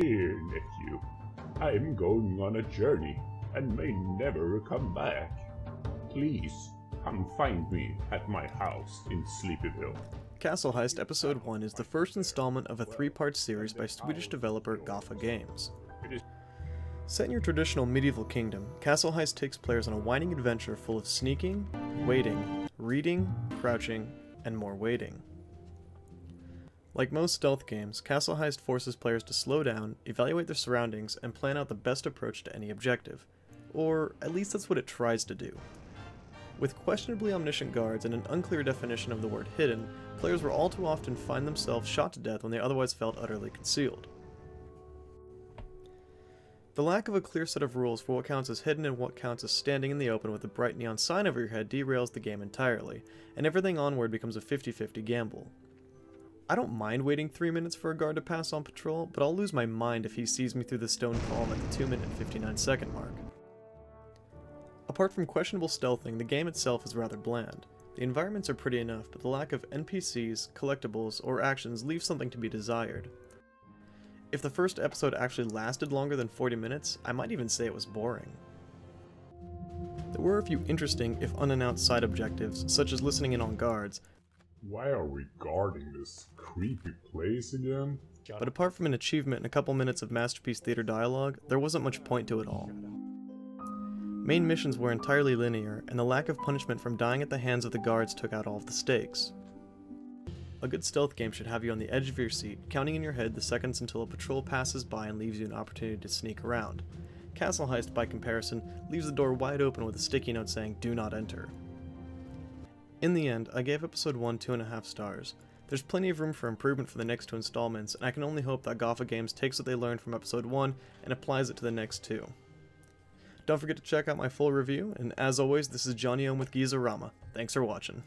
Dear nephew, I'm going on a journey and may never come back. Please come find me at my house in Sleepyville. Castle Heist Episode 1 is the first installment of a three-part series by Swedish developer Goffa Games. Set in your traditional medieval kingdom, Castle Heist takes players on a winding adventure full of sneaking, waiting, reading, crouching, and more waiting. Like most stealth games, Castle Heist forces players to slow down, evaluate their surroundings, and plan out the best approach to any objective. Or, at least that's what it tries to do. With questionably omniscient guards and an unclear definition of the word hidden, players will all too often find themselves shot to death when they otherwise felt utterly concealed. The lack of a clear set of rules for what counts as hidden and what counts as standing in the open with a bright neon sign over your head derails the game entirely, and everything onward becomes a 50-50 gamble. I don't mind waiting 3 minutes for a guard to pass on patrol, but I'll lose my mind if he sees me through the stone column at the 2 minute and 59 second mark. Apart from questionable stealthing, the game itself is rather bland. The environments are pretty enough, but the lack of NPCs, collectibles, or actions leaves something to be desired. If the first episode actually lasted longer than 40 minutes, I might even say it was boring. There were a few interesting, if unannounced side objectives, such as listening in on guards, why are we guarding this creepy place again? but apart from an achievement and a couple minutes of Masterpiece Theater dialogue, there wasn't much point to it all. Main missions were entirely linear, and the lack of punishment from dying at the hands of the guards took out all of the stakes. A good stealth game should have you on the edge of your seat, counting in your head the seconds until a patrol passes by and leaves you an opportunity to sneak around. Castle Heist, by comparison, leaves the door wide open with a sticky note saying, Do not enter. In the end, I gave episode 1 2.5 stars. There's plenty of room for improvement for the next two installments, and I can only hope that Goffa Games takes what they learned from episode 1 and applies it to the next two. Don't forget to check out my full review, and as always, this is Johnny Ohm with Gizorama. Thanks for watching.